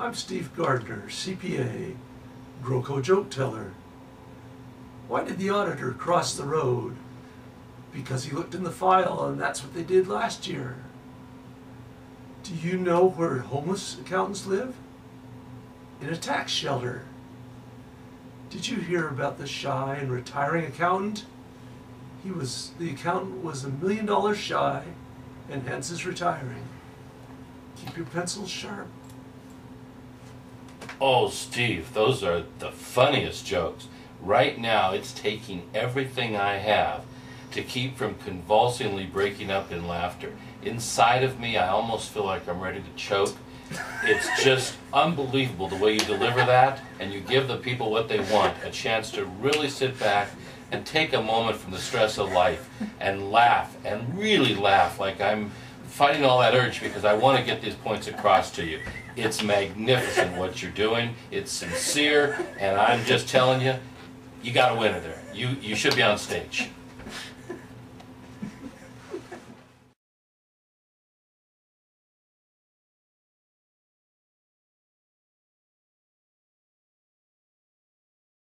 I'm Steve Gardner, CPA, Groco joke teller. Why did the auditor cross the road? Because he looked in the file and that's what they did last year. Do you know where homeless accountants live? In a tax shelter. Did you hear about the shy and retiring accountant? He was, the accountant was a million dollars shy and hence is retiring. Keep your pencils sharp. Oh, Steve, those are the funniest jokes. Right now, it's taking everything I have to keep from convulsively breaking up in laughter. Inside of me, I almost feel like I'm ready to choke. It's just unbelievable the way you deliver that, and you give the people what they want a chance to really sit back and take a moment from the stress of life and laugh, and really laugh like I'm fighting all that urge because I want to get these points across to you. It's magnificent what you're doing. It's sincere, and I'm just telling you, you got a winner there. You you should be on stage.